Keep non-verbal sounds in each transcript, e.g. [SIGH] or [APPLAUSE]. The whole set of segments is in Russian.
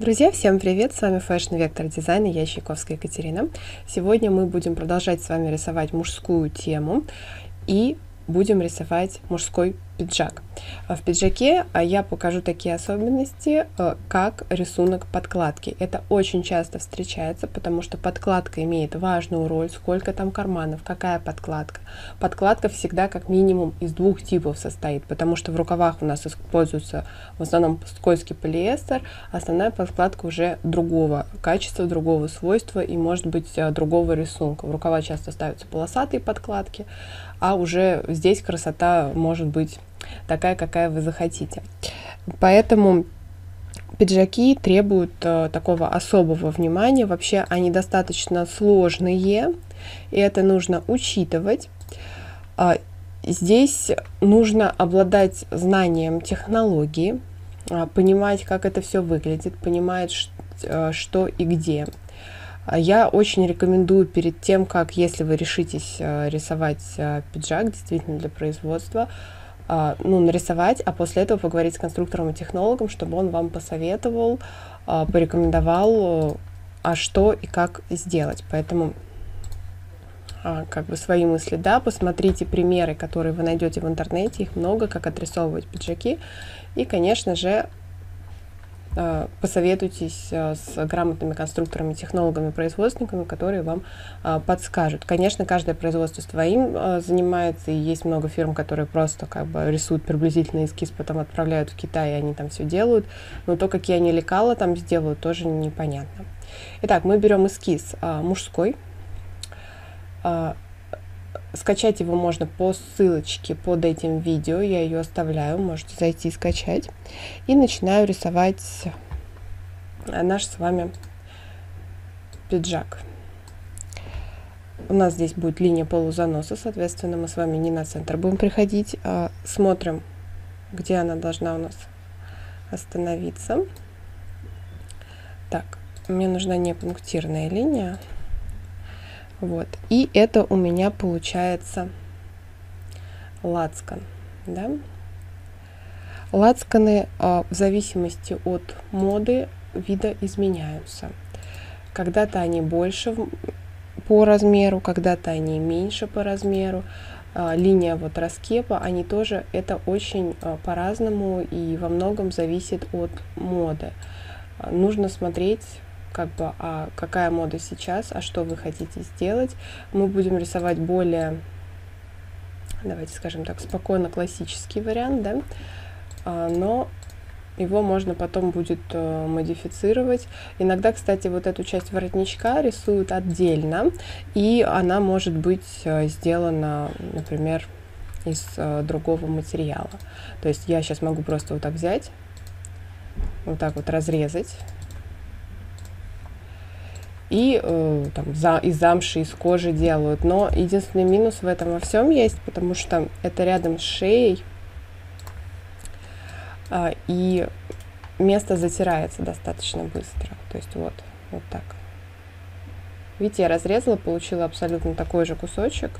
Друзья, всем привет! С вами Fashion Vector Design и я Чайковская Екатерина. Сегодня мы будем продолжать с вами рисовать мужскую тему и будем рисовать мужской пиджак. В пиджаке а, я покажу такие особенности, э, как рисунок подкладки. Это очень часто встречается, потому что подкладка имеет важную роль, сколько там карманов, какая подкладка. Подкладка всегда как минимум из двух типов состоит, потому что в рукавах у нас используется в основном скользкий полиэстер, а основная подкладка уже другого качества, другого свойства и может быть э, другого рисунка. В рукава часто ставятся полосатые подкладки, а уже здесь красота может быть такая, какая вы захотите. Поэтому пиджаки требуют э, такого особого внимания. Вообще они достаточно сложные, и это нужно учитывать. Э, здесь нужно обладать знанием технологии, э, понимать, как это все выглядит, понимать, э, что и где. Я очень рекомендую перед тем, как, если вы решитесь э, рисовать э, пиджак действительно для производства, а, ну, нарисовать, а после этого поговорить с конструктором и технологом, чтобы он вам посоветовал, а, порекомендовал, а что и как сделать. Поэтому а, как бы свои мысли, да, посмотрите примеры, которые вы найдете в интернете, их много, как отрисовывать пиджаки, и, конечно же, посоветуйтесь э, с грамотными конструкторами, технологами, производственниками, которые вам э, подскажут. Конечно, каждое производство своим занимается, и есть много фирм, которые просто как бы рисуют приблизительный эскиз, потом отправляют в Китай, и они там все делают, но то, какие они лекала там сделают, тоже непонятно. Итак, мы берем эскиз мужской, Скачать его можно по ссылочке под этим видео, я ее оставляю, можете зайти и скачать. И начинаю рисовать наш с вами пиджак. У нас здесь будет линия полузаноса, соответственно, мы с вами не на центр будем приходить, а смотрим, где она должна у нас остановиться. Так, мне нужна не пунктирная линия. Вот. И это у меня получается лацкан. Да? Лацканы а, в зависимости от моды вида изменяются. Когда-то они больше по размеру, когда-то они меньше по размеру. А, линия вот раскепа, они тоже, это очень а, по-разному и во многом зависит от моды. Нужно смотреть как бы, а какая мода сейчас, а что вы хотите сделать. Мы будем рисовать более, давайте скажем так, спокойно классический вариант, да, а, но его можно потом будет э, модифицировать. Иногда, кстати, вот эту часть воротничка рисуют отдельно, и она может быть э, сделана, например, из э, другого материала. То есть я сейчас могу просто вот так взять, вот так вот разрезать и э, там, за, из замши, из кожи делают. Но единственный минус в этом во всем есть, потому что это рядом с шеей, э, и место затирается достаточно быстро. То есть вот, вот так. Видите, я разрезала, получила абсолютно такой же кусочек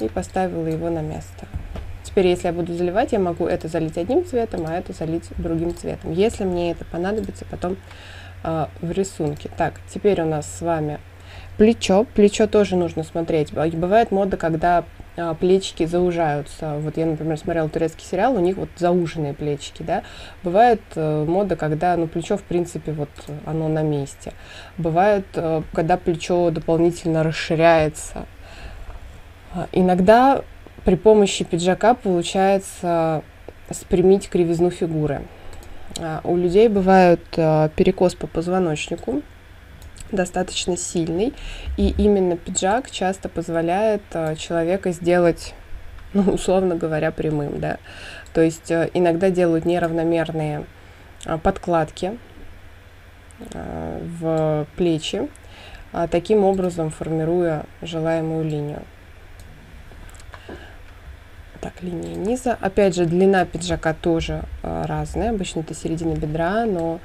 и поставила его на место. Теперь, если я буду заливать, я могу это залить одним цветом, а это залить другим цветом. Если мне это понадобится, потом а, в рисунке. Так, теперь у нас с вами плечо. Плечо тоже нужно смотреть. Бывает мода, когда а, плечики заужаются. Вот я, например, смотрела турецкий сериал, у них вот зауженные плечики, да. Бывает э, мода, когда, ну, плечо, в принципе, вот оно на месте. Бывает, э, когда плечо дополнительно расширяется. А, иногда при помощи пиджака получается спрямить кривизну фигуры. А, у людей бывает а, перекос по позвоночнику, достаточно сильный, и именно пиджак часто позволяет а, человека сделать, [LAUGHS] ну, условно говоря, прямым, да. То есть иногда делают неравномерные подкладки в плечи, таким образом формируя желаемую линию. Так, линия низа. Опять же, длина пиджака тоже э, разная. Обычно это середина бедра, но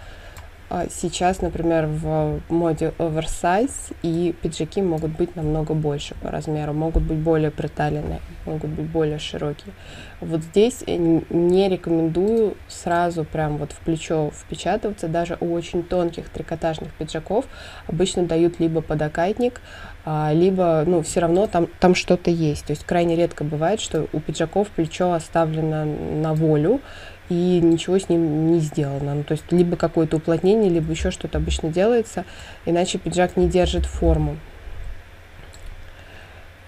сейчас, например, в моде оверсайз и пиджаки могут быть намного больше по размеру, могут быть более приталенные, могут быть более широкие. Вот здесь не рекомендую сразу прям вот в плечо впечатываться, даже у очень тонких трикотажных пиджаков обычно дают либо подокатник, а, либо, ну, все равно там, там что-то есть. То есть крайне редко бывает, что у пиджаков плечо оставлено на волю, и ничего с ним не сделано. Ну, то есть либо какое-то уплотнение, либо еще что-то обычно делается, иначе пиджак не держит форму.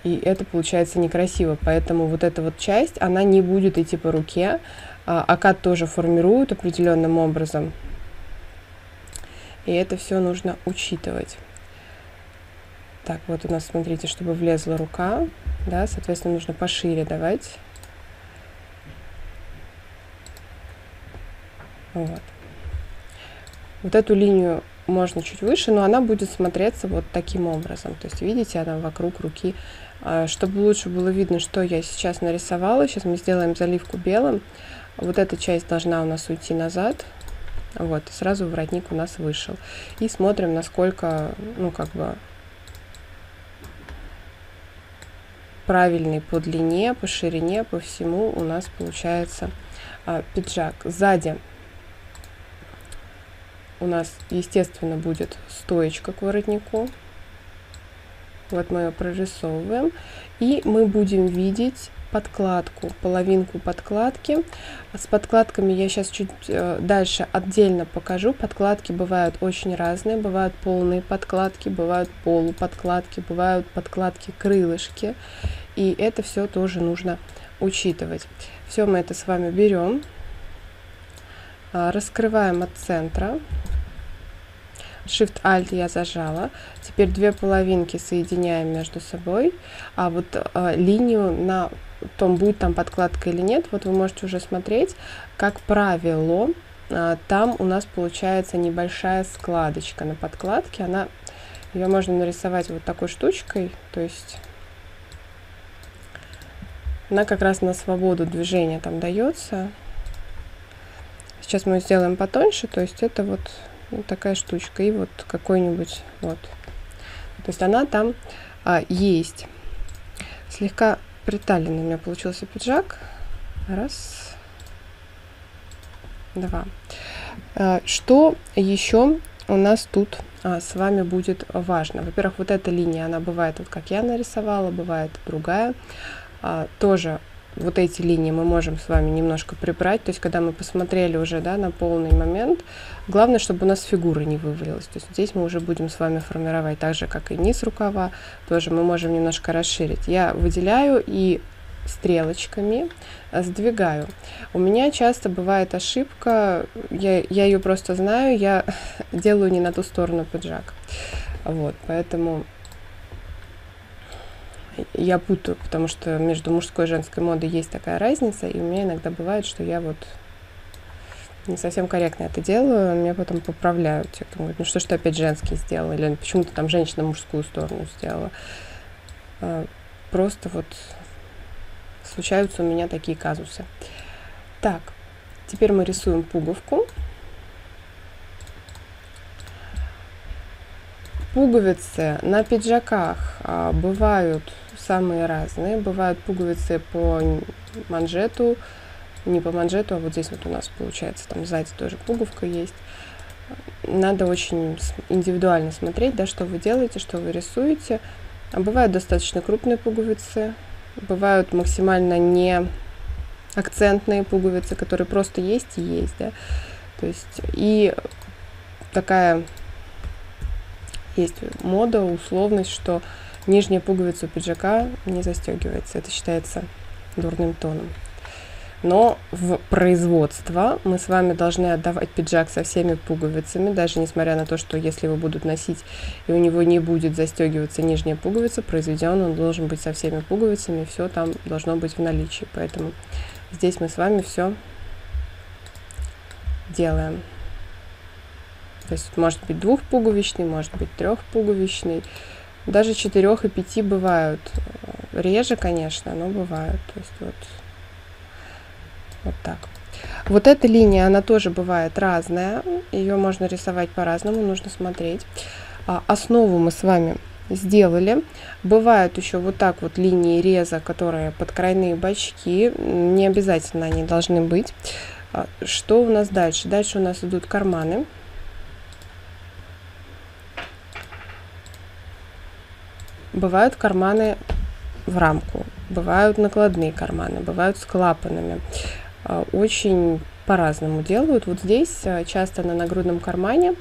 И это получается некрасиво. Поэтому вот эта вот часть, она не будет идти по руке. А, акад тоже формируют определенным образом. И это все нужно учитывать. Так, вот у нас, смотрите, чтобы влезла рука, да, соответственно, нужно пошире давать. Вот. Вот эту линию можно чуть выше, но она будет смотреться вот таким образом. То есть, видите, она вокруг руки. А, чтобы лучше было видно, что я сейчас нарисовала, сейчас мы сделаем заливку белым. Вот эта часть должна у нас уйти назад. Вот, и сразу воротник у нас вышел. И смотрим, насколько, ну, как бы, правильный по длине, по ширине, по всему у нас получается а, пиджак. Сзади у нас, естественно, будет стоечка к воротнику. Вот мы ее прорисовываем. И мы будем видеть подкладку, половинку подкладки. С подкладками я сейчас чуть э, дальше отдельно покажу. Подкладки бывают очень разные. Бывают полные подкладки, бывают полуподкладки, бывают подкладки крылышки. И это все тоже нужно учитывать. Все мы это с вами берем, раскрываем от центра. Shift-Alt я зажала. Теперь две половинки соединяем между собой. А вот э, линию на том, будет там подкладка или нет, вот вы можете уже смотреть. Как правило, э, там у нас получается небольшая складочка на подкладке. Она, ее можно нарисовать вот такой штучкой. То есть она как раз на свободу движения там дается. Сейчас мы сделаем потоньше, то есть это вот такая штучка. И вот какой-нибудь вот. То есть она там а, есть. Слегка приталенный у меня получился пиджак. Раз. Два. А, что еще у нас тут а, с вами будет важно? Во-первых, вот эта линия, она бывает, вот как я нарисовала, бывает другая. А, тоже вот эти линии мы можем с вами немножко прибрать. То есть, когда мы посмотрели уже да, на полный момент, главное, чтобы у нас фигура не вывалилась. То есть, здесь мы уже будем с вами формировать так же, как и низ рукава. Тоже мы можем немножко расширить. Я выделяю и стрелочками сдвигаю. У меня часто бывает ошибка, я, я ее просто знаю, я [LAUGHS] делаю не на ту сторону пиджак. Вот, поэтому я путаю, потому что между мужской и женской модой есть такая разница, и у меня иногда бывает, что я вот не совсем корректно это делаю, меня потом поправляют. Те, кто говорит, ну что ж ты опять женский сделал, или почему-то там женщина мужскую сторону сделала. А, просто вот случаются у меня такие казусы. Так, теперь мы рисуем пуговку. Пуговицы на пиджаках а, бывают самые разные. Бывают пуговицы по манжету, не по манжету, а вот здесь вот у нас получается там сзади тоже пуговка есть. Надо очень индивидуально смотреть, да, что вы делаете, что вы рисуете. А бывают достаточно крупные пуговицы, бывают максимально не акцентные пуговицы, которые просто есть и есть, да. То есть и такая есть мода, условность, что нижняя пуговица у пиджака не застегивается. Это считается дурным тоном. Но в производство мы с вами должны отдавать пиджак со всеми пуговицами, даже несмотря на то, что если его будут носить и у него не будет застегиваться нижняя пуговица, произведен он должен быть со всеми пуговицами, все там должно быть в наличии. Поэтому здесь мы с вами все делаем. То есть может быть двухпуговичный, может быть трехпуговичный. Даже четырех и пяти бывают. Реже, конечно, но бывают. То есть вот, вот так. Вот эта линия, она тоже бывает разная, ее можно рисовать по-разному, нужно смотреть. А, основу мы с вами сделали. Бывают еще вот так вот линии реза, которые под крайные бочки, не обязательно они должны быть. А, что у нас дальше? Дальше у нас идут карманы. Бывают карманы в рамку, бывают накладные карманы, бывают с клапанами. А, очень по-разному делают. Вот здесь а, часто на нагрудном кармане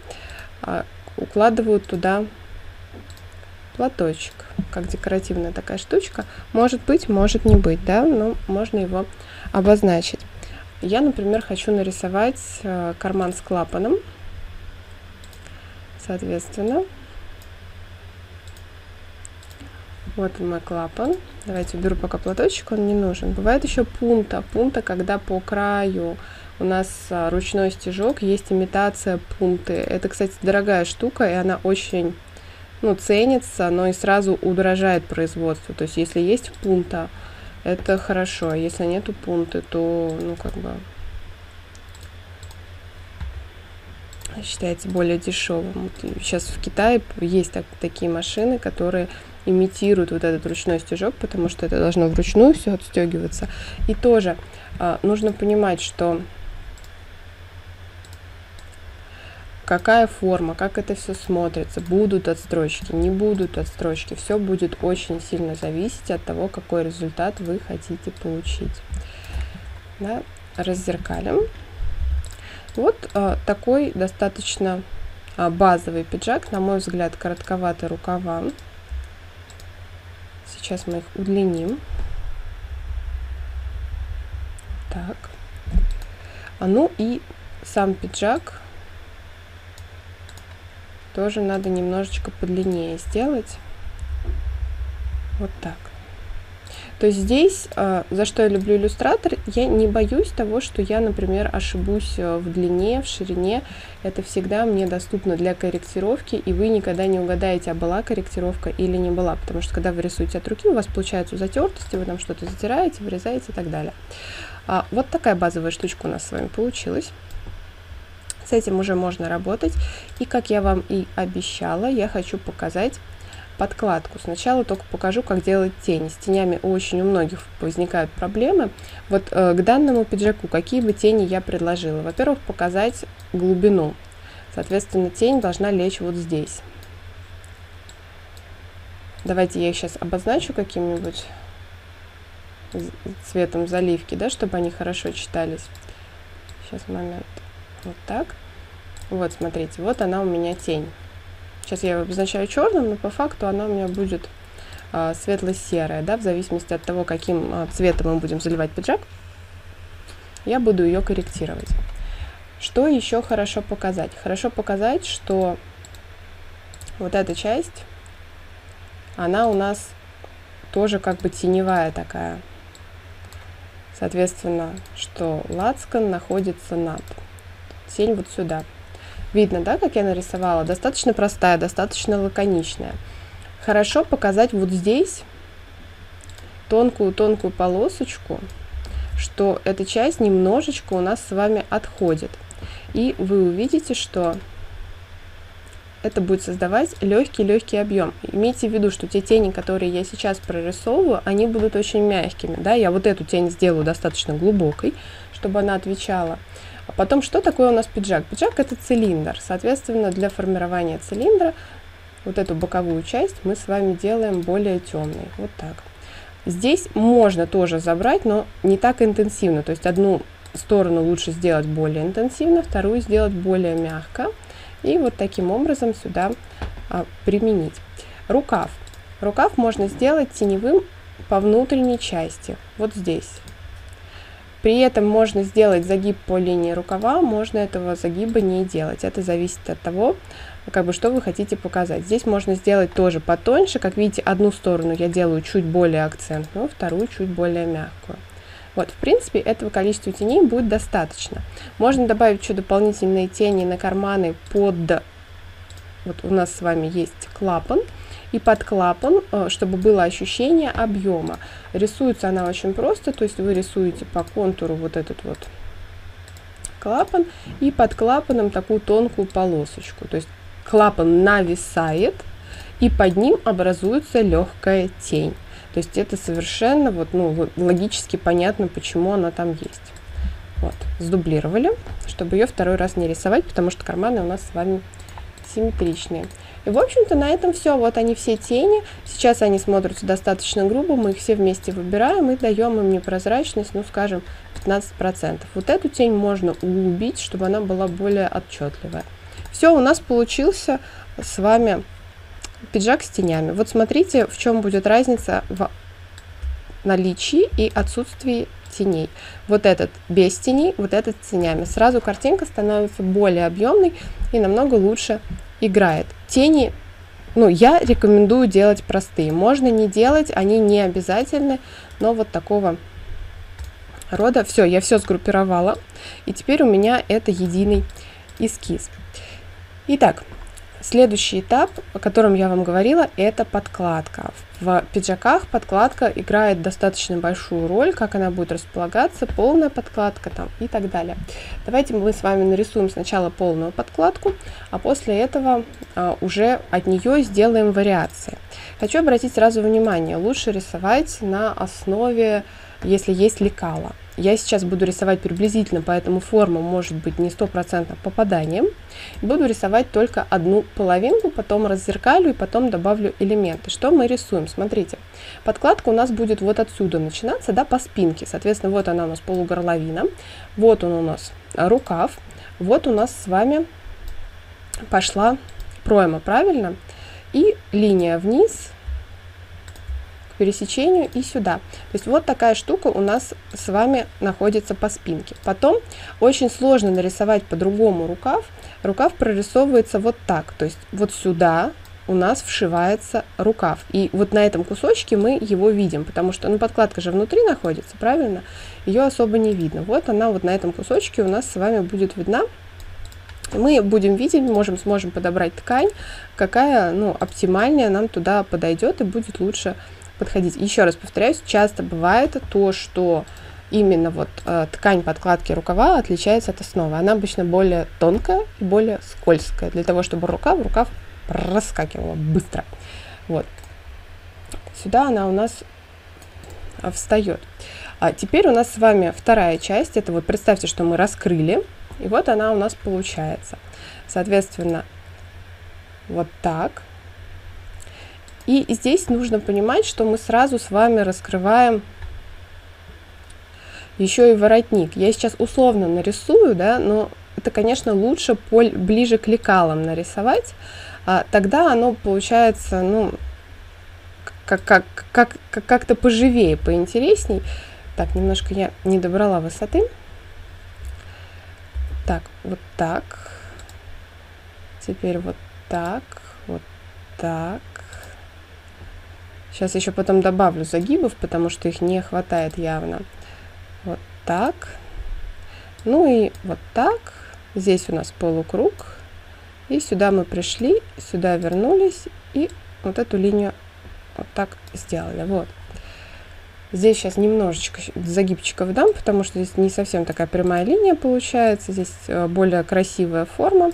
а, укладывают туда платочек, как декоративная такая штучка. Может быть, может не быть, да, но можно его обозначить. Я, например, хочу нарисовать карман с клапаном. Соответственно, Вот он мой клапан. Давайте уберу пока платочек, он не нужен. Бывает еще пунта. Пунта, когда по краю у нас а, ручной стежок, есть имитация пунты. Это, кстати, дорогая штука, и она очень ну, ценится, но и сразу удорожает производство. То есть, если есть пунта, это хорошо. А если нету пунты, то, ну, как бы, считается более дешевым. Сейчас в Китае есть так, такие машины, которые имитируют вот этот ручной стежок, потому что это должно вручную все отстегиваться. И тоже э, нужно понимать, что какая форма, как это все смотрится, будут отстрочки, не будут отстрочки, все будет очень сильно зависеть от того, какой результат вы хотите получить. Да, раззеркалим. Вот э, такой достаточно э, базовый пиджак, на мой взгляд, коротковатый рукава. Сейчас мы их удлиним. Так. А ну и сам пиджак тоже надо немножечко подлиннее сделать. Вот так. То здесь, а, за что я люблю иллюстратор, я не боюсь того, что я, например, ошибусь э, в длине, в ширине. Это всегда мне доступно для корректировки, и вы никогда не угадаете, а была корректировка или не была. Потому что когда вы рисуете от руки, у вас получаются затертости, вы там что-то затираете, вырезаете и так далее. А, вот такая базовая штучка у нас с вами получилась. С этим уже можно работать. И как я вам и обещала, я хочу показать подкладку. Сначала только покажу, как делать тени. С тенями очень у многих возникают проблемы. Вот э, к данному пиджаку какие бы тени я предложила? Во-первых, показать глубину. Соответственно, тень должна лечь вот здесь. Давайте я их сейчас обозначу каким-нибудь цветом заливки, да, чтобы они хорошо читались. Сейчас момент. Вот так. Вот, смотрите, вот она у меня тень. Сейчас я ее обозначаю черным, но по факту она у меня будет а, светло-серая, да, в зависимости от того, каким а, цветом мы будем заливать пиджак, я буду ее корректировать. Что еще хорошо показать? Хорошо показать, что вот эта часть, она у нас тоже как бы теневая такая. Соответственно, что лацкан находится над. Тень вот сюда. Видно, да, как я нарисовала? Достаточно простая, достаточно лаконичная. Хорошо показать вот здесь тонкую-тонкую полосочку, что эта часть немножечко у нас с вами отходит. И вы увидите, что это будет создавать легкий-легкий объем. Имейте в виду, что те тени, которые я сейчас прорисовываю, они будут очень мягкими. Да? Я вот эту тень сделаю достаточно глубокой, чтобы она отвечала. А потом, что такое у нас пиджак? Пиджак это цилиндр. Соответственно, для формирования цилиндра вот эту боковую часть мы с вами делаем более темной. Вот так. Здесь можно тоже забрать, но не так интенсивно. То есть одну сторону лучше сделать более интенсивно, вторую сделать более мягко. И вот таким образом сюда а, применить. Рукав. Рукав можно сделать теневым по внутренней части. Вот здесь. При этом можно сделать загиб по линии рукава, можно этого загиба не делать. Это зависит от того, как бы, что вы хотите показать. Здесь можно сделать тоже потоньше. Как видите, одну сторону я делаю чуть более акцентную, вторую чуть более мягкую. Вот, в принципе, этого количества теней будет достаточно. Можно добавить еще дополнительные тени на карманы под... Вот у нас с вами есть клапан и под клапан, э, чтобы было ощущение объема. Рисуется она очень просто, то есть вы рисуете по контуру вот этот вот клапан и под клапаном такую тонкую полосочку. То есть клапан нависает, и под ним образуется легкая тень. То есть это совершенно вот, ну, логически понятно, почему она там есть. Вот, сдублировали, чтобы ее второй раз не рисовать, потому что карманы у нас с вами симметричные. И, в общем-то, на этом все. Вот они все тени. Сейчас они смотрятся достаточно грубо. Мы их все вместе выбираем и даем им непрозрачность, ну, скажем, 15%. Вот эту тень можно углубить, чтобы она была более отчетливая. Все, у нас получился с вами пиджак с тенями. Вот смотрите, в чем будет разница в наличии и отсутствии теней. Вот этот без теней, вот этот с тенями. Сразу картинка становится более объемной и намного лучше играет. Тени, ну, я рекомендую делать простые. Можно не делать, они не обязательны, но вот такого рода. Все, я все сгруппировала, и теперь у меня это единый эскиз. Итак, Следующий этап, о котором я вам говорила, это подкладка. В пиджаках подкладка играет достаточно большую роль, как она будет располагаться, полная подкладка там и так далее. Давайте мы с вами нарисуем сначала полную подкладку, а после этого а, уже от нее сделаем вариации. Хочу обратить сразу внимание, лучше рисовать на основе, если есть лекала. Я сейчас буду рисовать приблизительно, поэтому форма может быть не стопроцентно попаданием. Буду рисовать только одну половинку, потом раззеркалю и потом добавлю элементы. Что мы рисуем? Смотрите, подкладка у нас будет вот отсюда начинаться, да, по спинке. Соответственно, вот она у нас полугорловина, вот он у нас рукав, вот у нас с вами пошла пройма, правильно? И линия вниз, пересечению и сюда. То есть вот такая штука у нас с вами находится по спинке. Потом очень сложно нарисовать по-другому рукав. Рукав прорисовывается вот так, то есть вот сюда у нас вшивается рукав. И вот на этом кусочке мы его видим, потому что ну, подкладка же внутри находится, правильно? Ее особо не видно. Вот она вот на этом кусочке у нас с вами будет видна. Мы будем видеть, можем, сможем подобрать ткань, какая ну, оптимальная нам туда подойдет и будет лучше подходить. Еще раз повторяюсь, часто бывает то, что именно вот э, ткань подкладки рукава отличается от основы. Она обычно более тонкая и более скользкая, для того, чтобы рука в рукав проскакивала быстро. Вот. Сюда она у нас встает. А теперь у нас с вами вторая часть. Это вот представьте, что мы раскрыли. И вот она у нас получается. Соответственно, вот так. И здесь нужно понимать, что мы сразу с вами раскрываем еще и воротник. Я сейчас условно нарисую, да, но это, конечно, лучше поль, ближе к лекалам нарисовать. А, тогда оно получается, ну, как, как, как, как, как-то поживее, поинтересней. Так, немножко я не добрала высоты. Так, вот так. Теперь вот так, вот так. Сейчас еще потом добавлю загибов, потому что их не хватает явно. Вот так. Ну и вот так. Здесь у нас полукруг. И сюда мы пришли, сюда вернулись и вот эту линию вот так сделали. Вот. Здесь сейчас немножечко загибчиков дам, потому что здесь не совсем такая прямая линия получается. Здесь э, более красивая форма,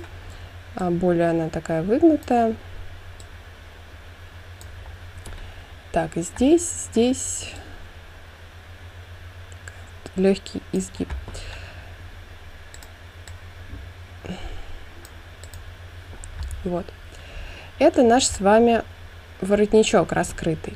а более она такая выгнутая. Так, здесь, здесь легкий изгиб. Вот. Это наш с вами воротничок раскрытый.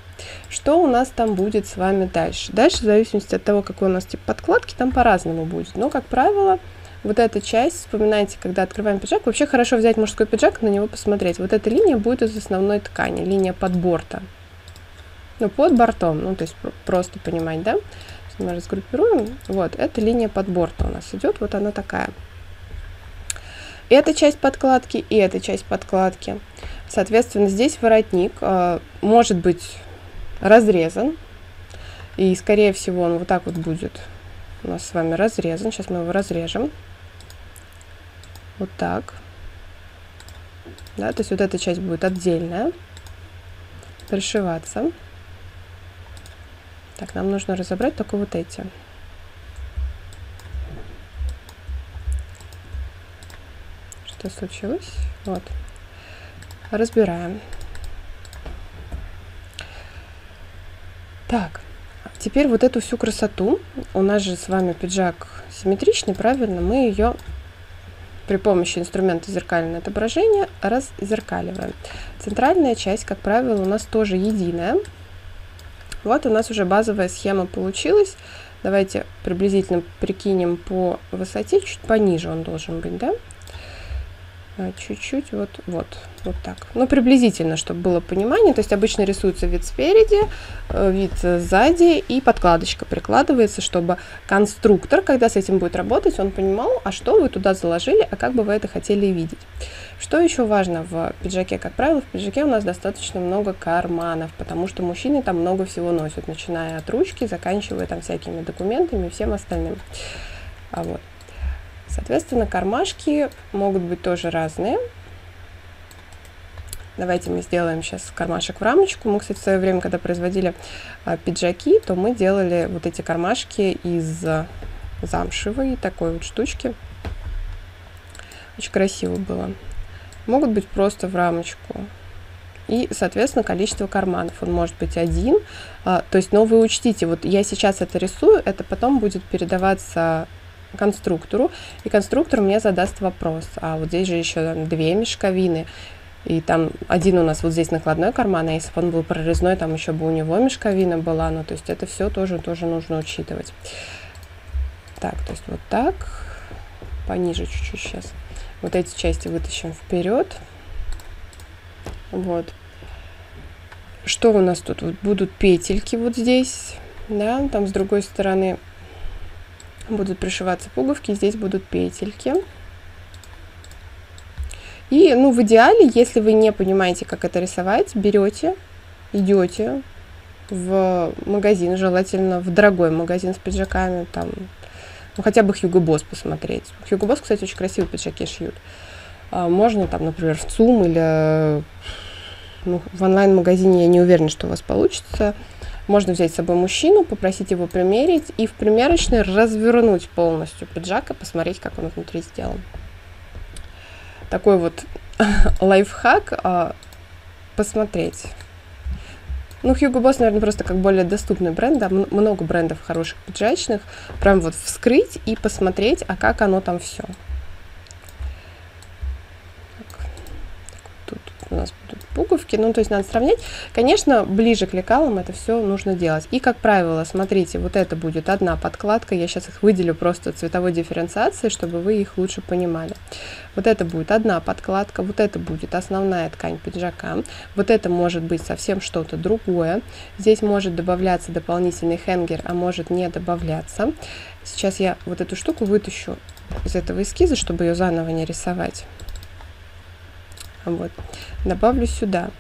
Что у нас там будет с вами дальше? Дальше, в зависимости от того, какой у нас тип подкладки, там по-разному будет. Но, как правило, вот эта часть, вспоминайте, когда открываем пиджак, вообще хорошо взять мужской пиджак, на него посмотреть. Вот эта линия будет из основной ткани, линия подборта ну, под бортом, ну, то есть просто понимать, да? Мы разгруппируем, вот, эта линия под бортом у нас идет, вот она такая. Эта часть подкладки и эта часть подкладки. Соответственно, здесь воротник э, может быть разрезан, и, скорее всего, он вот так вот будет у нас с вами разрезан. Сейчас мы его разрежем. Вот так. Да, то есть вот эта часть будет отдельная, пришиваться. Так, нам нужно разобрать только вот эти. Что случилось? Вот. Разбираем. Так, теперь вот эту всю красоту, у нас же с вами пиджак симметричный, правильно, мы ее при помощи инструмента зеркальное отображение раззеркаливаем. Центральная часть, как правило, у нас тоже единая. Вот у нас уже базовая схема получилась. Давайте приблизительно прикинем по высоте, чуть пониже он должен быть, да? А, чуть-чуть, вот, вот, вот так. Ну, приблизительно, чтобы было понимание. То есть обычно рисуется вид спереди, э, вид сзади и подкладочка прикладывается, чтобы конструктор, когда с этим будет работать, он понимал, а что вы туда заложили, а как бы вы это хотели видеть. Что еще важно в пиджаке? Как правило, в пиджаке у нас достаточно много карманов, потому что мужчины там много всего носят, начиная от ручки, заканчивая там всякими документами и всем остальным. А вот. Соответственно, кармашки могут быть тоже разные. Давайте мы сделаем сейчас кармашек в рамочку. Мы, кстати, в свое время, когда производили а, пиджаки, то мы делали вот эти кармашки из замшевой такой вот штучки. Очень красиво было. Могут быть просто в рамочку. И, соответственно, количество карманов. Он может быть один. А, то есть, но вы учтите, вот я сейчас это рисую, это потом будет передаваться конструктору, и конструктор мне задаст вопрос, а вот здесь же еще две мешковины, и там один у нас вот здесь накладной карман, а если бы он был прорезной, там еще бы у него мешковина была, ну то есть это все тоже, тоже нужно учитывать. Так, то есть вот так, пониже чуть-чуть сейчас. Вот эти части вытащим вперед. Вот. Что у нас тут? Вот будут петельки вот здесь, да, там с другой стороны будут пришиваться пуговки, здесь будут петельки. И, ну, в идеале, если вы не понимаете, как это рисовать, берете, идете в магазин, желательно в дорогой магазин с пиджаками, там, ну, хотя бы Hugo Boss посмотреть. Hugo Boss, кстати, очень красивые пиджаки шьют. А, можно там, например, в ЦУМ или ну, в онлайн-магазине я не уверена, что у вас получится. Можно взять с собой мужчину, попросить его примерить и в примерочной развернуть полностью пиджак и посмотреть, как он внутри сделан. Такой вот [LAUGHS] лайфхак а, посмотреть. Ну, Hugo Boss, наверное, просто как более доступный бренд, да, много брендов хороших пиджачных, прям вот вскрыть и посмотреть, а как оно там все. Тут у нас будут пуговки, ну, то есть надо сравнять. Конечно, ближе к лекалам это все нужно делать. И, как правило, смотрите, вот это будет одна подкладка, я сейчас их выделю просто цветовой дифференциацией, чтобы вы их лучше понимали. Вот это будет одна подкладка, вот это будет основная ткань пиджака, вот это может быть совсем что-то другое. Здесь может добавляться дополнительный хенгер, а может не добавляться. Сейчас я вот эту штуку вытащу из этого эскиза, чтобы ее заново не рисовать. Вот. Добавлю сюда.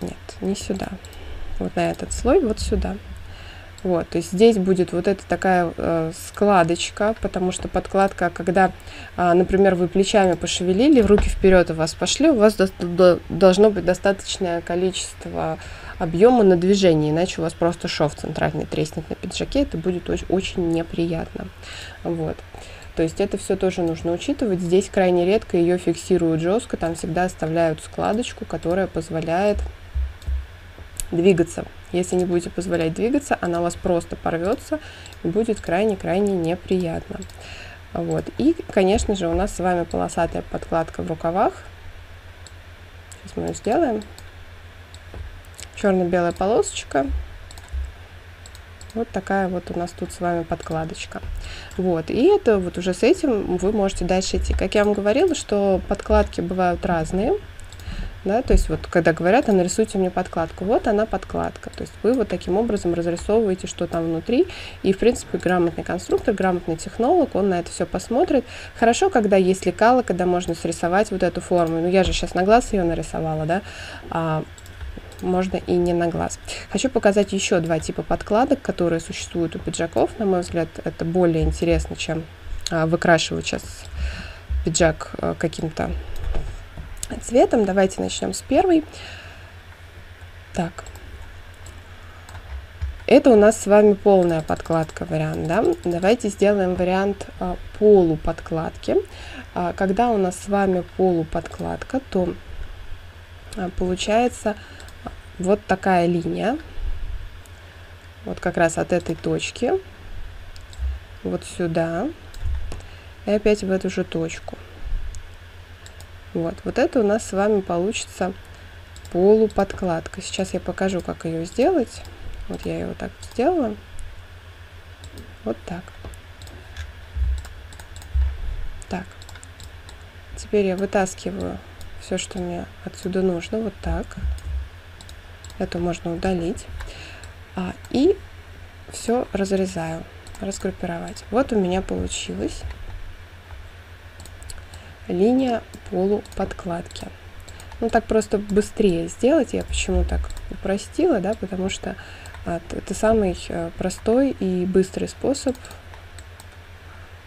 Нет, не сюда. Вот на этот слой, вот сюда. Вот, то есть здесь будет вот эта такая э, складочка, потому что подкладка, когда, э, например, вы плечами пошевелили, руки вперед у вас пошли, у вас до, до, должно быть достаточное количество объема на движение, иначе у вас просто шов центральный треснет на пиджаке, это будет очень, очень неприятно. Вот. То есть это все тоже нужно учитывать. Здесь крайне редко ее фиксируют жестко, там всегда оставляют складочку, которая позволяет двигаться. Если не будете позволять двигаться, она у вас просто порвется и будет крайне-крайне неприятно. Вот. И, конечно же, у нас с вами полосатая подкладка в рукавах. Сейчас мы ее сделаем. Черно-белая полосочка. Вот такая вот у нас тут с вами подкладочка. Вот, и это вот уже с этим вы можете дальше идти. Как я вам говорила, что подкладки бывают разные. Да, то есть вот когда говорят, а нарисуйте мне подкладку, вот она подкладка. То есть вы вот таким образом разрисовываете, что там внутри. И, в принципе, грамотный конструктор, грамотный технолог, он на это все посмотрит. Хорошо, когда есть лекала, когда можно срисовать вот эту форму. Ну, я же сейчас на глаз ее нарисовала, да. А, можно и не на глаз. Хочу показать еще два типа подкладок, которые существуют у пиджаков. На мой взгляд, это более интересно, чем а, выкрашивать сейчас пиджак а, каким-то цветом. Давайте начнем с первой. Так. Это у нас с вами полная подкладка вариант, да? Давайте сделаем вариант а, полуподкладки. Когда у нас с вами полуподкладка, то получается вот такая линия, вот как раз от этой точки, вот сюда, и опять в эту же точку. Вот, вот это у нас с вами получится полуподкладка. Сейчас я покажу, как ее сделать. Вот я ее вот так сделала. Вот так. Так. Теперь я вытаскиваю все, что мне отсюда нужно. Вот так. Это можно удалить. А, и все разрезаю, разгруппировать. Вот у меня получилось линия полуподкладки. Ну, так просто быстрее сделать. Я почему так упростила, да, потому что а, это самый а, простой и быстрый способ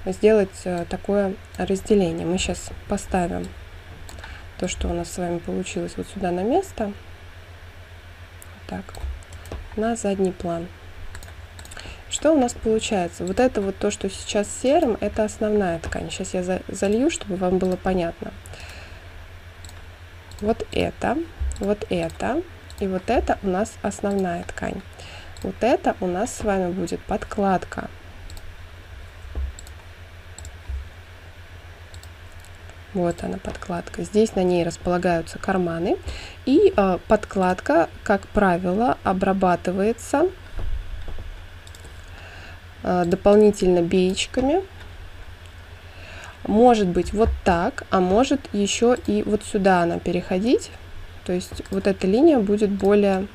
сделать а, такое разделение. Мы сейчас поставим то, что у нас с вами получилось вот сюда на место. Так, на задний план. Что у нас получается? Вот это вот то, что сейчас серым, это основная ткань. Сейчас я залью, чтобы вам было понятно. Вот это, вот это и вот это у нас основная ткань. Вот это у нас с вами будет подкладка. Вот она подкладка. Здесь на ней располагаются карманы. И э, подкладка, как правило, обрабатывается э, дополнительно беечками. Может быть вот так, а может еще и вот сюда она переходить. То есть вот эта линия будет более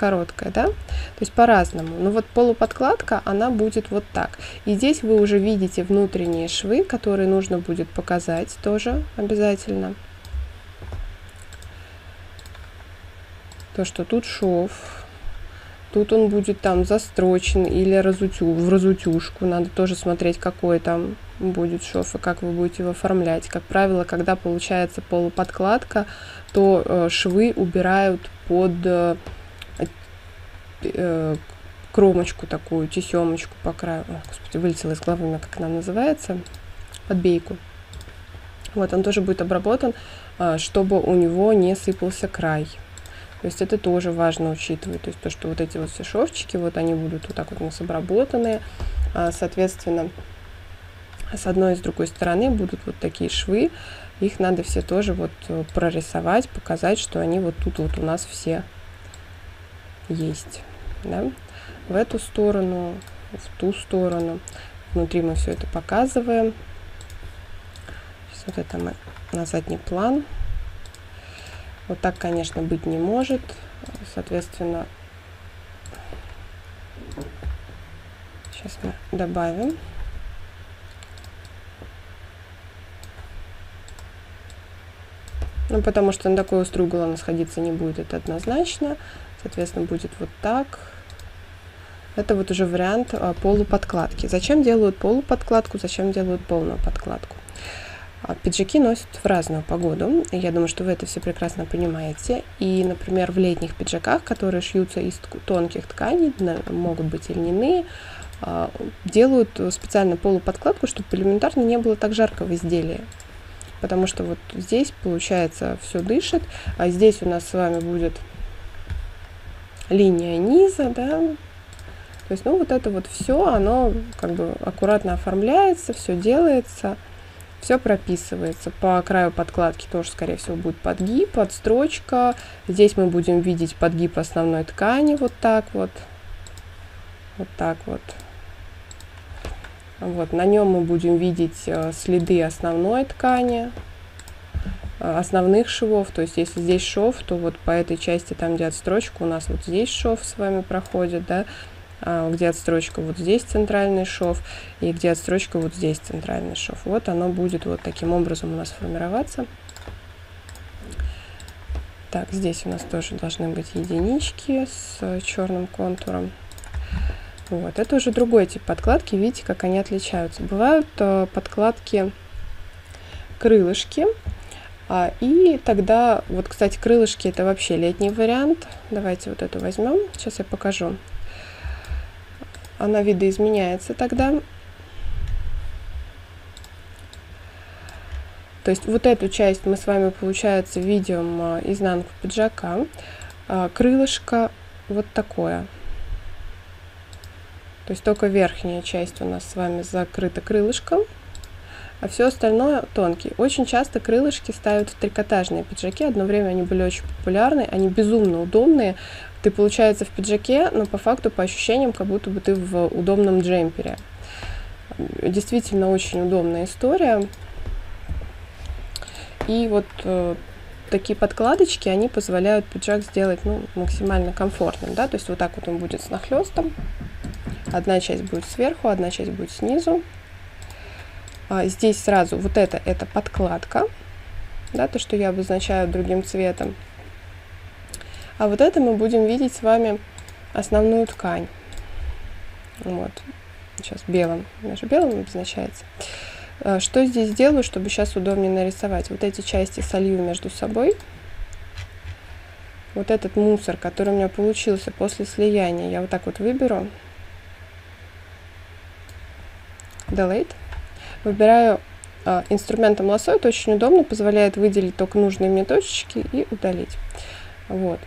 короткая, да, то есть по-разному. Но вот полуподкладка, она будет вот так. И здесь вы уже видите внутренние швы, которые нужно будет показать тоже обязательно. То, что тут шов, тут он будет там застрочен или разутю, в разутюшку. Надо тоже смотреть, какой там будет шов и как вы будете его оформлять. Как правило, когда получается полуподкладка, то э, швы убирают под э, э, кромочку такую, тесемочку по краю. О, господи, вылетела из головы, как она называется. Подбейку. Вот, он тоже будет обработан, э, чтобы у него не сыпался край. То есть это тоже важно учитывать. То есть то, что вот эти вот все шовчики, вот они будут вот так вот у нас обработанные. А, соответственно, с одной и с другой стороны будут вот такие швы. Их надо все тоже вот э, прорисовать, показать, что они вот тут вот у нас все есть да, в эту сторону, в ту сторону. Внутри мы все это показываем. Сейчас вот это мы на задний план. Вот так, конечно, быть не может. Соответственно, сейчас мы добавим. Ну, потому что на такой острый угол она сходиться не будет, это однозначно. Соответственно, будет вот так. Это вот уже вариант а, полуподкладки. Зачем делают полуподкладку, зачем делают полную подкладку? А, пиджаки носят в разную погоду. Я думаю, что вы это все прекрасно понимаете. И, например, в летних пиджаках, которые шьются из тонких тканей, могут быть и льняные, а, делают специально полуподкладку, чтобы элементарно не было так жарко в изделии. Потому что вот здесь, получается, все дышит, а здесь у нас с вами будет линия низа, да, то есть, ну, вот это вот все, оно как бы аккуратно оформляется, все делается, все прописывается. По краю подкладки тоже, скорее всего, будет подгиб, подстрочка. Здесь мы будем видеть подгиб основной ткани вот так вот. Вот так вот. Вот, на нем мы будем видеть э, следы основной ткани. Основных швов. То есть если здесь шов, то вот по этой части, там где отстрочка, у нас вот здесь шов с вами проходит, да, а где отстрочка вот здесь центральный шов, и где отстрочка вот здесь центральный шов. Вот оно будет вот таким образом у нас формироваться. Так, здесь у нас тоже должны быть единички с черным контуром. Вот, это уже другой тип подкладки, видите, как они отличаются. Бывают э, подкладки крылышки, а, и тогда, вот, кстати, крылышки это вообще летний вариант. Давайте вот эту возьмем. Сейчас я покажу. Она видоизменяется тогда. То есть вот эту часть мы с вами, получается, видим а, изнанку пиджака. А, крылышко вот такое. То есть только верхняя часть у нас с вами закрыта крылышком а все остальное тонкий. Очень часто крылышки ставят в трикотажные пиджаки. Одно время они были очень популярны, они безумно удобные. Ты, получается, в пиджаке, но по факту, по ощущениям, как будто бы ты в удобном джемпере. Действительно очень удобная история. И вот э, такие подкладочки, они позволяют пиджак сделать ну, максимально комфортным. Да? То есть вот так вот он будет с нахлестом. Одна часть будет сверху, одна часть будет снизу. А здесь сразу вот это, это подкладка, да, то, что я обозначаю другим цветом. А вот это мы будем видеть с вами основную ткань. Вот. Сейчас белым, даже белым обозначается. А что здесь делаю, чтобы сейчас удобнее нарисовать? Вот эти части солью между собой. Вот этот мусор, который у меня получился после слияния, я вот так вот выберу. Delete. Выбираю э, инструментом лассо, это очень удобно, позволяет выделить только нужные мне точечки и удалить. Вот.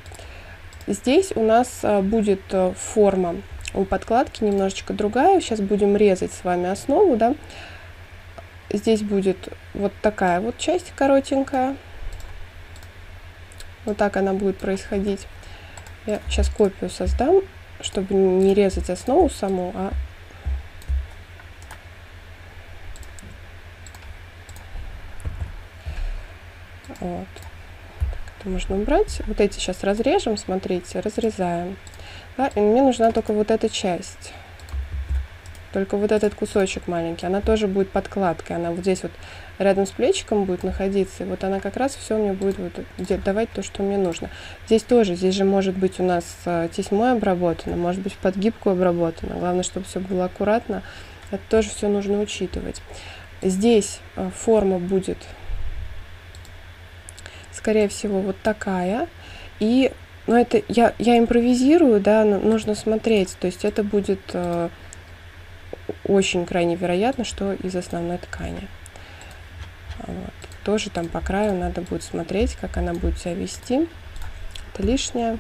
Здесь у нас э, будет э, форма у подкладки немножечко другая. Сейчас будем резать с вами основу, да. Здесь будет вот такая вот часть коротенькая. Вот так она будет происходить. Я сейчас копию создам, чтобы не резать основу саму, а Вот. Так, это можно убрать. Вот эти сейчас разрежем, смотрите, разрезаем. Да, и мне нужна только вот эта часть. Только вот этот кусочек маленький. Она тоже будет подкладкой. Она вот здесь вот рядом с плечиком будет находиться. И вот она как раз все мне будет вот давать то, что мне нужно. Здесь тоже, здесь же может быть у нас э, тесьмой обработано, может быть под гибкую обработано. Главное, чтобы все было аккуратно. Это тоже все нужно учитывать. Здесь э, форма будет скорее всего, вот такая. И, ну, это я, я импровизирую, да, нужно смотреть. То есть это будет э, очень крайне вероятно, что из основной ткани. Вот. Тоже там по краю надо будет смотреть, как она будет себя вести. Это лишнее,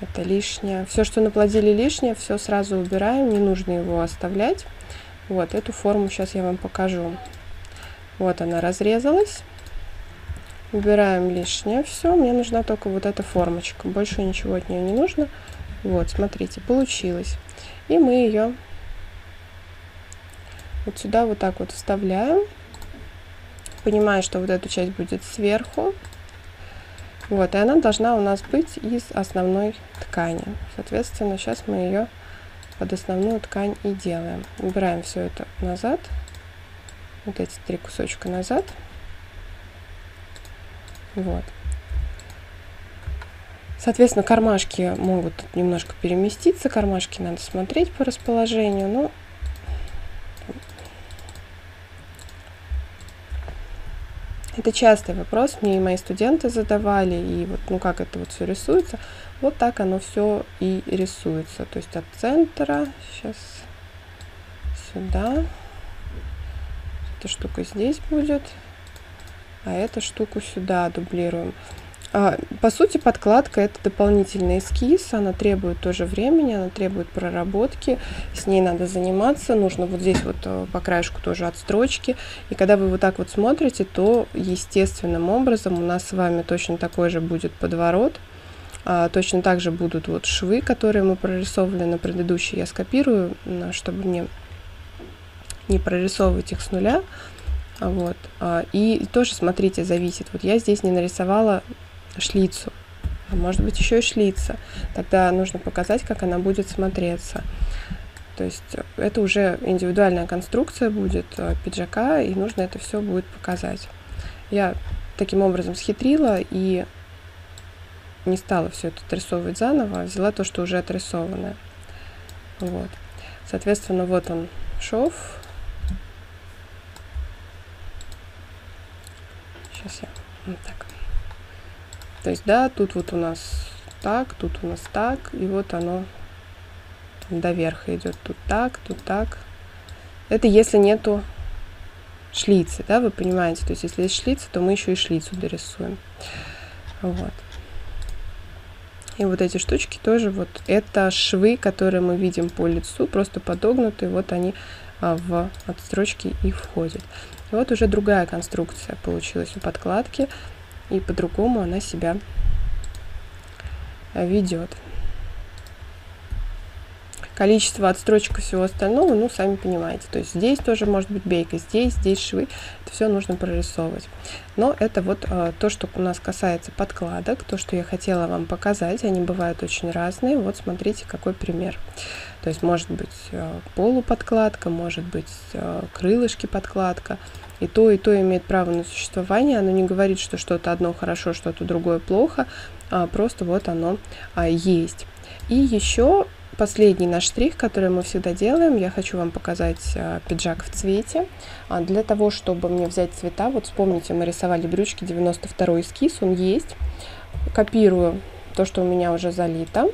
это лишнее. Все, что наплодили лишнее, все сразу убираем, не нужно его оставлять. Вот, эту форму сейчас я вам покажу. Вот она разрезалась. Убираем лишнее все. Мне нужна только вот эта формочка. Больше ничего от нее не нужно. Вот, смотрите, получилось. И мы ее вот сюда вот так вот вставляем. Понимая, что вот эту часть будет сверху. Вот, и она должна у нас быть из основной ткани. Соответственно, сейчас мы ее под основную ткань и делаем. Убираем все это назад. Вот эти три кусочка назад. Вот. Соответственно, кармашки могут немножко переместиться, кармашки надо смотреть по расположению, но это частый вопрос, мне и мои студенты задавали, и вот, ну как это вот все рисуется, вот так оно все и рисуется, то есть от центра, сейчас сюда, эта штука здесь будет, а эту штуку сюда дублируем. А, по сути, подкладка это дополнительный эскиз, она требует тоже времени, она требует проработки, с ней надо заниматься, нужно вот здесь вот э, по краешку тоже от строчки. И когда вы вот так вот смотрите, то естественным образом у нас с вами точно такой же будет подворот, а, точно так же будут вот швы, которые мы прорисовывали на предыдущей, я скопирую, чтобы мне не прорисовывать их с нуля. Вот. А, и тоже, смотрите, зависит. Вот я здесь не нарисовала шлицу. А может быть еще и шлица. Тогда нужно показать, как она будет смотреться. То есть это уже индивидуальная конструкция будет э, пиджака, и нужно это все будет показать. Я таким образом схитрила и не стала все это отрисовывать заново, а взяла то, что уже отрисовано. Вот. Соответственно, вот он шов, Сейчас я вот так. То есть, да, тут вот у нас так, тут у нас так, и вот оно до верха идет. Тут так, тут так. Это если нету шлицы, да, вы понимаете, то есть если есть шлицы, то мы еще и шлицу дорисуем. Вот. И вот эти штучки тоже вот это швы, которые мы видим по лицу, просто подогнутые, вот они в отстрочки и входят. И вот уже другая конструкция получилась у подкладки, и по-другому она себя ведет количество отстрочек и всего остального, ну, сами понимаете. То есть здесь тоже может быть бейка, здесь, здесь швы. Это все нужно прорисовывать. Но это вот э, то, что у нас касается подкладок, то, что я хотела вам показать. Они бывают очень разные. Вот смотрите, какой пример. То есть может быть э, полуподкладка, может быть э, крылышки подкладка. И то, и то имеет право на существование. Оно не говорит, что что-то одно хорошо, что-то другое плохо. А просто вот оно а, есть. И еще последний наш штрих, который мы всегда делаем, я хочу вам показать а, пиджак в цвете. А, для того, чтобы мне взять цвета, вот вспомните, мы рисовали брючки 92 эскиз, он есть. Копирую то, что у меня уже залито.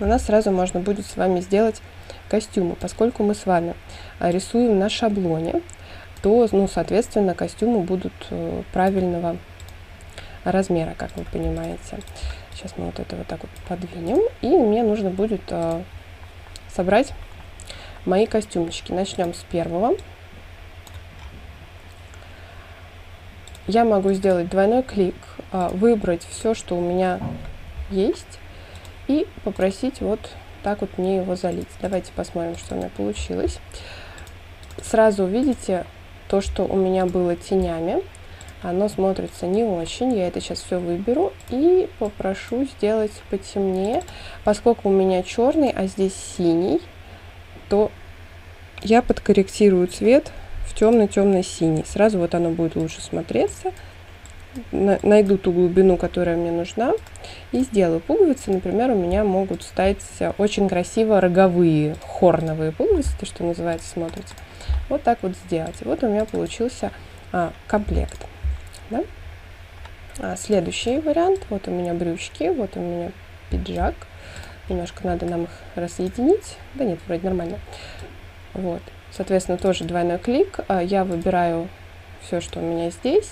У нас сразу можно будет с вами сделать костюмы. Поскольку мы с вами а, рисуем на шаблоне, то, ну, соответственно, костюмы будут э, правильного размера, как вы понимаете. Сейчас мы вот это вот так вот подвинем. И мне нужно будет э, собрать мои костюмчики. Начнем с первого. Я могу сделать двойной клик, э, выбрать все, что у меня есть, и попросить вот так вот мне его залить. Давайте посмотрим, что у меня получилось. Сразу увидите то, что у меня было тенями оно смотрится не очень. Я это сейчас все выберу и попрошу сделать потемнее. Поскольку у меня черный, а здесь синий, то я подкорректирую цвет в темно-темно синий. Сразу вот оно будет лучше смотреться. Найду ту глубину, которая мне нужна, и сделаю пуговицы. Например, у меня могут стать очень красиво роговые, хорновые пуговицы, то, что называется, смотрится. Вот так вот сделать. Вот у меня получился а, комплект. Да? А следующий вариант. Вот у меня брючки, вот у меня пиджак. Немножко надо нам их разъединить. Да нет, вроде нормально. Вот. Соответственно, тоже двойной клик. А я выбираю все, что у меня здесь.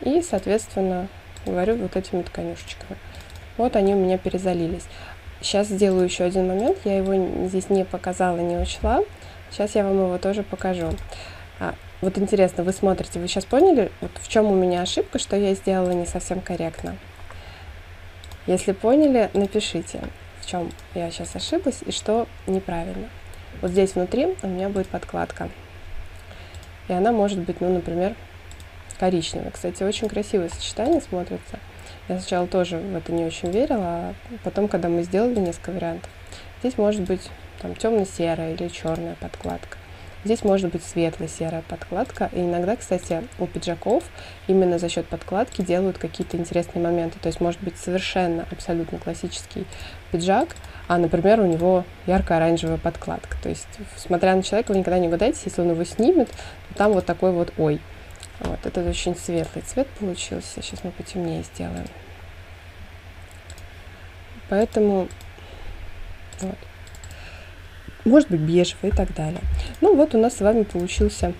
И, соответственно, говорю вот этими тканюшечками. Вот они у меня перезалились. Сейчас сделаю еще один момент. Я его здесь не показала, не учла. Сейчас я вам его тоже покажу. А, вот интересно, вы смотрите, вы сейчас поняли, вот в чем у меня ошибка, что я сделала не совсем корректно? Если поняли, напишите, в чем я сейчас ошиблась и что неправильно. Вот здесь внутри у меня будет подкладка. И она может быть, ну, например, коричневая. Кстати, очень красивое сочетание смотрится. Я сначала тоже в это не очень верила, а потом, когда мы сделали несколько вариантов, здесь может быть там темно-серая или черная подкладка. Здесь может быть светло-серая подкладка. И иногда, кстати, у пиджаков именно за счет подкладки делают какие-то интересные моменты. То есть может быть совершенно абсолютно классический пиджак, а, например, у него ярко-оранжевая подкладка. То есть, смотря на человека, вы никогда не угадаете, если он его снимет, то там вот такой вот ой. Вот, это очень светлый цвет получился. Сейчас мы потемнее сделаем. Поэтому вот может быть бежевый и так далее. Ну вот у нас с вами получился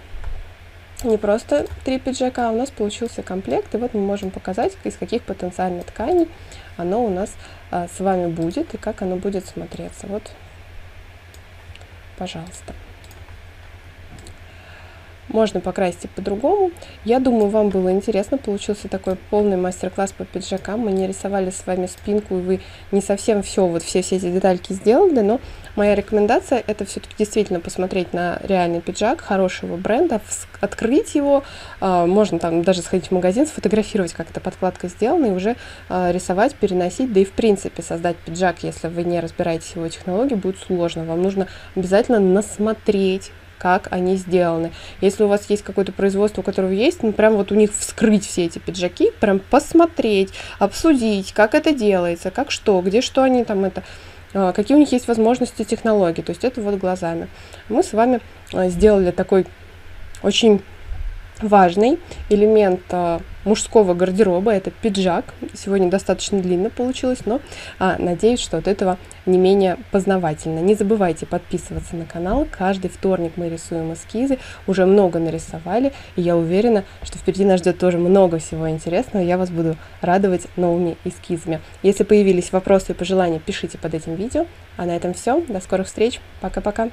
не просто три пиджака, а у нас получился комплект, и вот мы можем показать, из каких потенциальных тканей оно у нас а, с вами будет и как оно будет смотреться. Вот, пожалуйста можно покрасить и по-другому. Я думаю, вам было интересно, получился такой полный мастер-класс по пиджакам. Мы не рисовали с вами спинку, и вы не совсем все, вот все, все эти детальки сделали, но моя рекомендация это все-таки действительно посмотреть на реальный пиджак хорошего бренда, открыть его, а, можно там даже сходить в магазин, сфотографировать, как эта подкладка сделана, и уже а, рисовать, переносить, да и в принципе создать пиджак, если вы не разбираетесь в его технологии, будет сложно. Вам нужно обязательно насмотреть как они сделаны. Если у вас есть какое-то производство, у которого есть, ну, прям вот у них вскрыть все эти пиджаки, прям посмотреть, обсудить, как это делается, как что, где что они там это, а, какие у них есть возможности технологий. То есть это вот глазами. Мы с вами а, сделали такой очень важный элемент а, мужского гардероба. Это пиджак. Сегодня достаточно длинно получилось, но а, надеюсь, что от этого не менее познавательно. Не забывайте подписываться на канал. Каждый вторник мы рисуем эскизы. Уже много нарисовали, и я уверена, что впереди нас ждет тоже много всего интересного. Я вас буду радовать новыми эскизами. Если появились вопросы и пожелания, пишите под этим видео. А на этом все. До скорых встреч. Пока-пока.